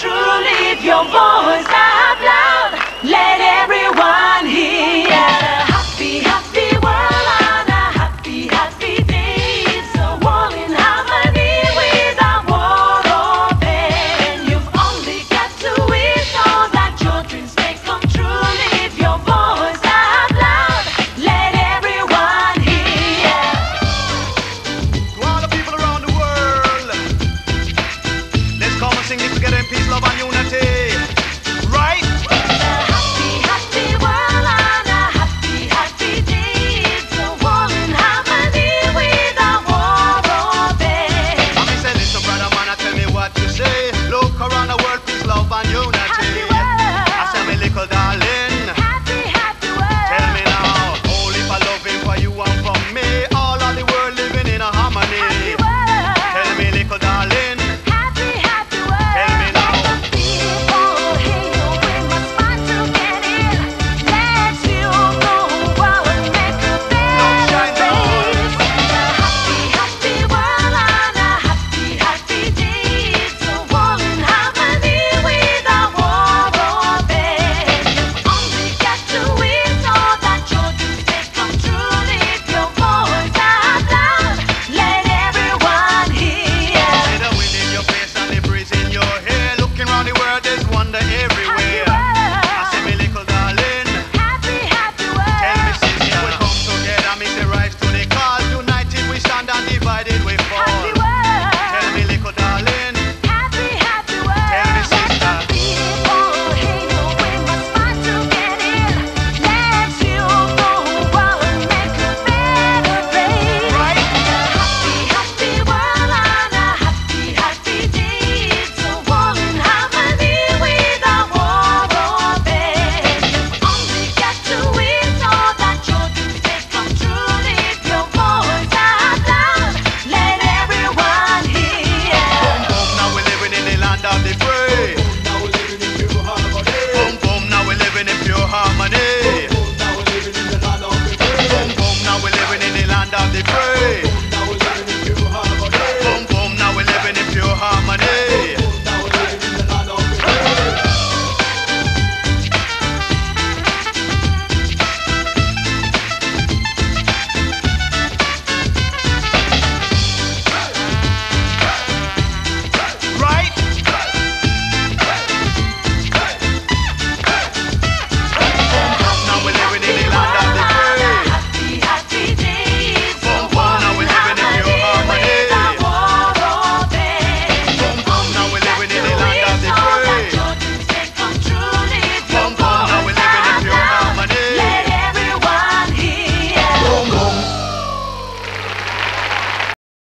十里飘风